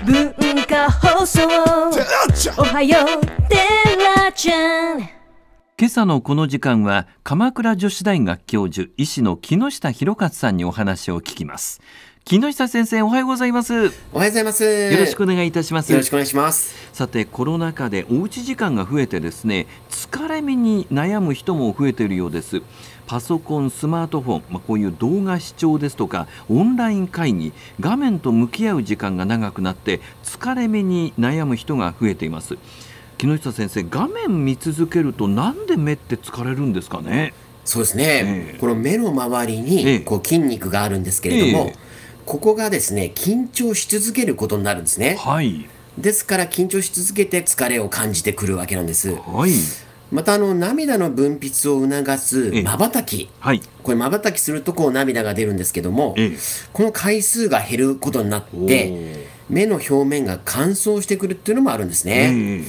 文化放送。おはようテラちゃん。今朝のこの時間は鎌倉女子大学教授医師の木下博勝さんにお話を聞きます。木下先生おはようございます。よおはようございます。ろしくお願いいたします。よろしくお願いします。さてコロナ禍でおうち時間が増えてですね疲れ目に悩む人も増えているようですパソコン、スマートフォン、まあ、こういう動画視聴ですとかオンライン会議画面と向き合う時間が長くなって疲れ目に悩む人が増えています。木下先生画面見続けるとなんで目って疲れるんですかね？そうですね。ええ。この目の周りええ。にこう筋肉があるんですけれども、ええ。ここがですね緊張し続けることになるんですね。はい。ですから緊張し続けて疲れを感じてくるわけなんです。はいまたあの涙の分泌を促すええ。瞬き。はい。これ瞬きするとこう涙が出るんですけども、ええ。この回数が減ることになって目の表面が乾燥してくるっていうのもあるんですね。え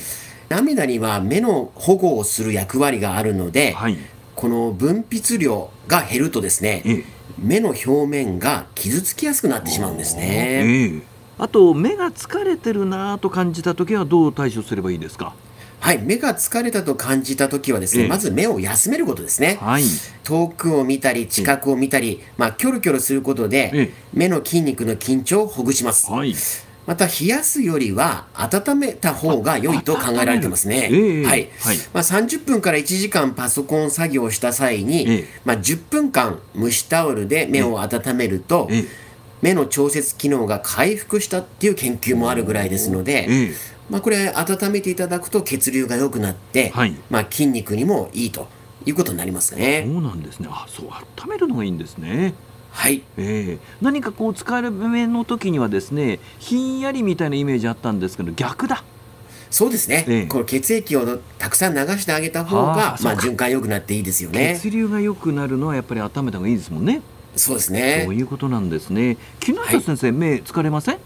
涙には目の保護をする役割があるので、えはい。この分泌量が減るとですね、ええ。目の表面が傷つきやすくなってしまうんですね。ええ。あと目が疲れてるなぁと感じた時はどう対処すればいいですか？はい、目が疲れたと感じたときはですね、ええ。まず目を休めることですね。はい。遠くを見たり近くを見たり、まあキョロキョロすることで、ええ。目の筋肉の緊張をほぐします。はい。また冷やすよりは温めた方が良いと考えられてますね。はい。はい。まあ、30分から1時間パソコン作業をした際に、ええ。まあ、10分間蒸しタオルで目を温めると、ええ。目の調節機能が回復したっていう研究もあるぐらいですので、ええまあ、これ温めていただくと血流が良くなって、はい。まあ、筋肉にもいいということになりますね。そうなんですね。あそう温めるのがいいんですね。はい。ええ。何かこう疲れ目の時にはですねひんやりみたいなイメージあったんですけど逆だ。そうですね、ええ。この血液をたくさん流してあげた方あがまあ、循環良くなっていいですよね。血流が良くなるのはやっぱり温めた方がいいですもんね。そうですね。そう。いうことなんですね。木下先生、目疲れません？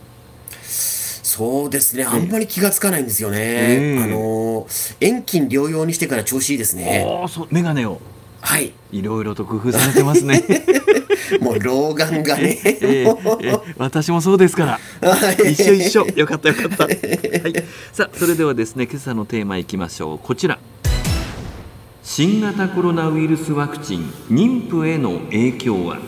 そうですね、あんまり気がつかないんですよね。ええあのー遠近療養にしてから調子いいですね。ああそう眼鏡を。はい。いろいろと工夫されてますね。もう老眼がね。ええええ。私もそうですから。はい。一緒一緒。よかったよかった、はい、さあそれではですね今朝のテーマいきましょう。こちら。新型コロナウイルスワクチン妊婦への影響は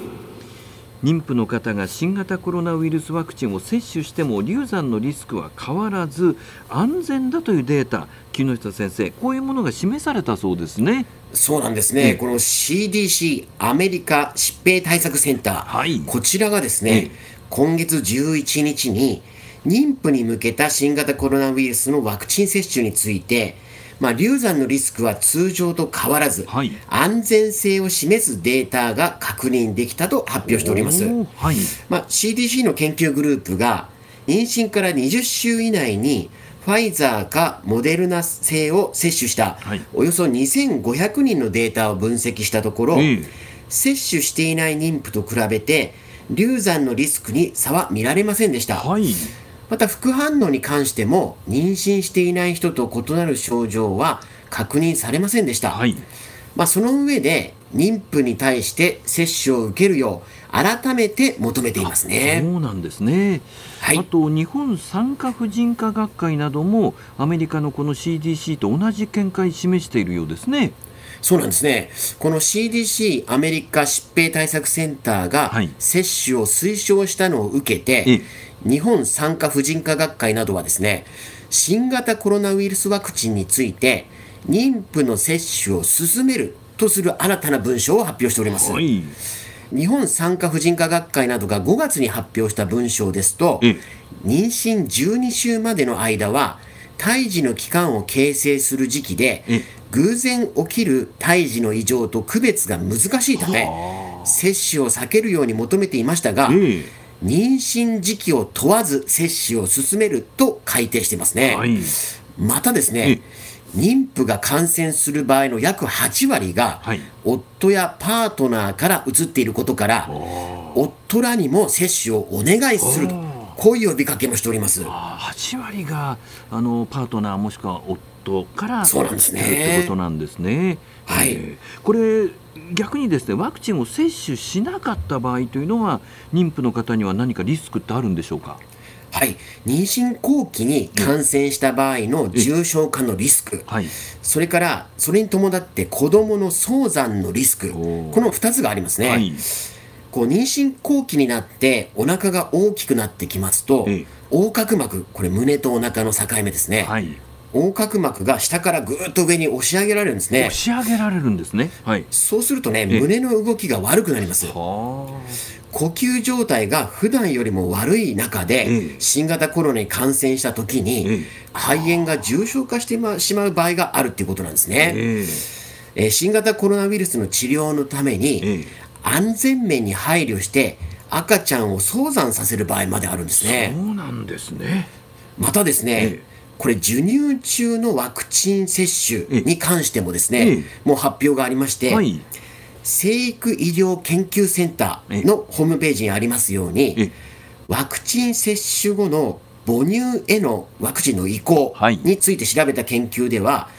妊婦の方が新型コロナウイルスワクチンを接種しても流産のリスクは変わらず安全だというデータ木下先生こういうものが示されたそうですね。そうなんですね、ええ。この CDC アメリカ疾病対策センター、はい。こちらがですね、今月11日に妊婦に向けた新型コロナウイルスのワクチン接種について、まあ、流産のリスクは通常と変わらず、はい。安全性を示すデータが確認できたと発表しております。はい。まあ、CDC の研究グループが妊娠から20週以内にファイザーかモデルナ製を接種した、はい。およそ2500人のデータを分析したところ、ええ。接種していない妊婦と比べて流産のリスクに差は見られませんでした、はいまた副反応に関しても妊娠していない人と異なる症状は確認されませんでした、はい。まあ、その上で妊婦に対して接種を受けるよう改めて求めていますね。そうなんですね、はい。あと日本産科婦人科学会などもアメリカのこの CDC と同じ見解示しているようですね。そうなんですね。この CDC アメリカ疾病対策センターがはい。接種を推奨したのを受けて、え日本産科婦人科学会などはですね、新型コロナウイルスワクチンについて妊婦の接種を進めるとする新たな文書を発表しております。はい。日本産科婦人科学会などが5月に発表した文章ですとええ、妊娠12週までの間は、胎児の期間を形成する時期でええ、偶然起きる胎児の異常と区別が難しいため、接種を避けるように求めていましたが、え妊娠時期を問わず接種を進めると改定していますね。はい。またですね、妊婦が感染する場合の約8割が、はい。夫やパートナーから移っていることから、夫らにも接種をお願いすると、こういう呼びかけもしております。あー8割があのパートナーもしくは夫からそうなんですね。やるってことなんですね。はい。えーこれ逆にですねワクチンを接種しなかった場合というのは妊婦の方には何かリスクってあるんでしょうか？はい、妊娠後期に感染した場合の重症化のリスク、はい。それからそれに伴って子どもの早産のリスク、この2つがありますね。はい。こう妊娠後期になってお腹が大きくなってきますと、ええ。横隔膜、これ胸とお腹の境目ですね。はい横隔膜が下からぐーっと上に押し上げられるんですね。押。し上げられるんですね。はい。そうするとね、ええ。胸の動きが悪くなります。は呼吸状態が普段よりも悪い中で、ええ。新型コロナに感染した時に、ええ。肺炎が重症化してましまう場合があるっていうことなんですあね。ええ。ー新型コロナウイルスの治療のために、ええ。安全面に配慮して赤ちゃんを早産させる場合まであるんですえね。そうなんですね。またですね、ええこれ授乳中のワクチン接種に関してもですね、ええもう発表がありまして、はい。生育医療研究センターのホームページにありますように、えワクチン接種後の母乳へのワクチンの移行はい。について調べた研究では、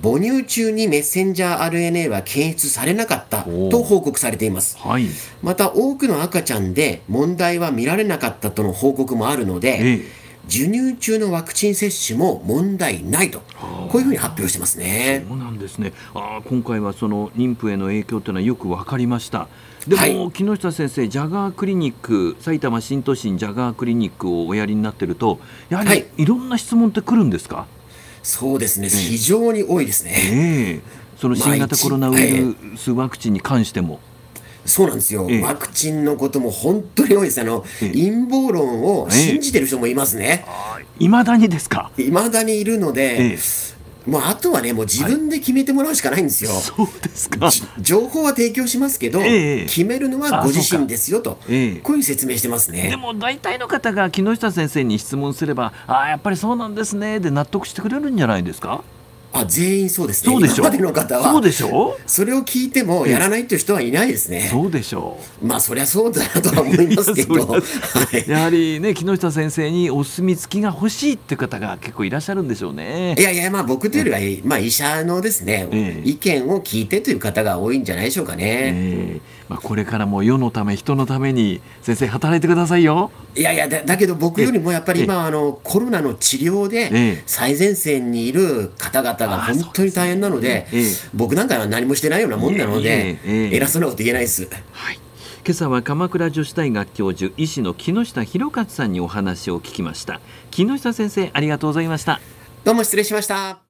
母乳中にメッセンジャー RNA は検出されなかったと報告されています。はい。また多くの赤ちゃんで問題は見られなかったとの報告もあるので、ええ授乳中のワクチン接種も問題ないと、こういうふうに発表してますね。そうなんですね。あー今回はその妊婦への影響というのはよく分かりました。でも、はい木下先生、ジャガークリニック、埼玉新都心ジャガークリニックをおやりになってると、やははいりいろんな質問って来るんですか？そうですね、非常に多いですね。ええその新型コロナウイルスワクチンに関しても。そうなんですよ、ええワクチンのことも本当に多いです。あの、陰謀論を信じてる人もいますね。いまだにですか？いまだにいるので、えもうあとはね、もう自分で決めてもらうしかないんですよ。そうですか。じ情報は提供しますけど、ええ決めるのはご自身ですよと、ええこういう説明してますね。でも大体の方が木下先生に質問すれば、ああやっぱりそうなんですねで納得してくれるんじゃないですか？あ全員そうですね。そうでしょ今までの方はそうでしょそれを聞いてもやらないという人はいないですね。そうでしょう。まあそりゃそうだなとは思いますけど、はいやはりね木下先生にお墨付きが欲しいって方が結構いらっしゃるんでしょうねい。やいや、まあ僕というよりは、まあ医者のですね、ええ意見を聞いてという方が多いんじゃないでしょうかね。ええまあ、これからも世のため人のために先生働いてくださいよ。いやいやだ、だけど僕よりもやっぱり今、あのコロナの治療ええで最前線にいる方々が本当に大変なのでねええ、僕なんかは何もしてないようなもんなので偉そうなこと言えないです。はい。今朝は鎌倉女子大学教授医師の木下博勝さんにお話を聞きました。木下先生ありがとうございました。どうも失礼しました。